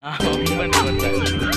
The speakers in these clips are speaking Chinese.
啊，明白明白。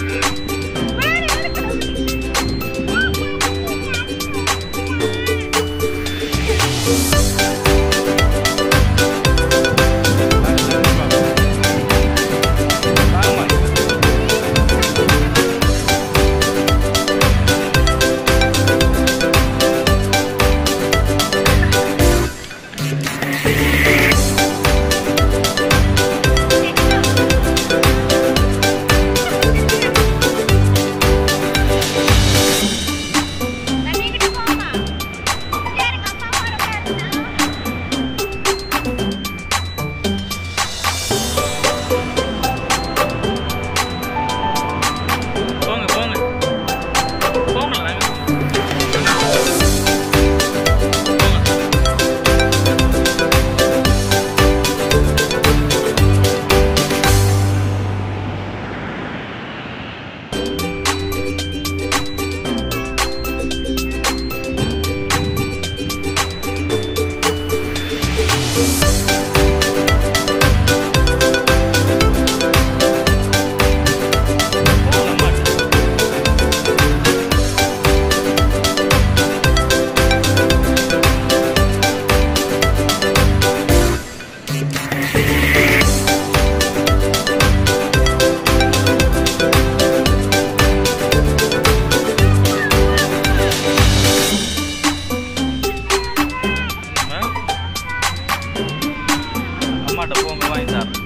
அம்மாட்ட போங்க வாங்கி தரேன்